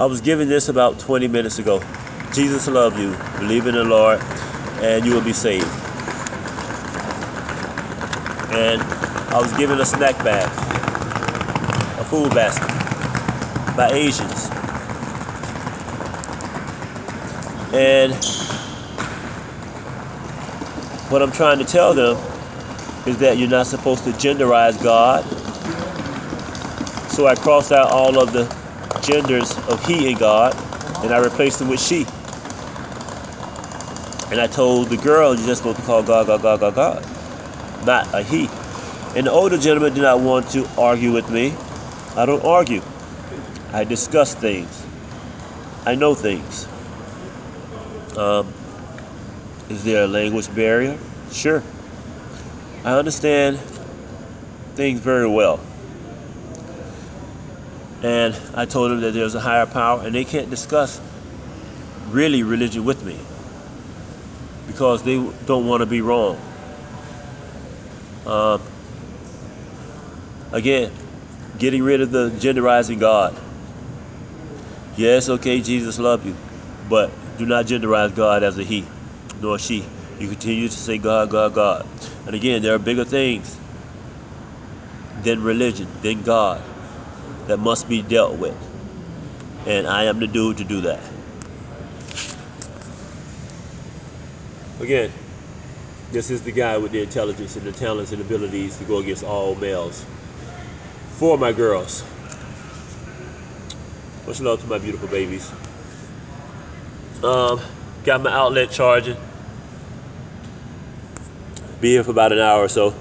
I was given this about 20 minutes ago. Jesus love you. Believe in the Lord, and you will be saved. And I was given a snack bag, a food basket, by Asians. And what I'm trying to tell them is that you're not supposed to genderize God. So I crossed out all of the genders of he and God, and I replaced them with she. And I told the girl, you're just supposed to call God, God, God, God, God, not a he. And the older gentleman did not want to argue with me. I don't argue. I discuss things. I know things. Um, is there a language barrier? Sure. I understand things very well. And I told them that there's a higher power and they can't discuss really religion with me because they don't want to be wrong. Um, again, getting rid of the genderizing God. Yes, okay, Jesus loved you, but do not genderize God as a he nor she. You continue to say God, God, God. And again, there are bigger things than religion, than God, that must be dealt with. And I am the dude to do that. Again, this is the guy with the intelligence and the talents and abilities to go against all males. For my girls. Much love to my beautiful babies. Um, got my outlet charging. Be here for about an hour or so.